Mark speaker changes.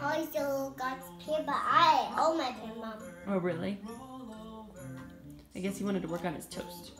Speaker 1: I still got paid, but I owe my pay, Mom.
Speaker 2: Oh, really? I guess he wanted to work on his toast.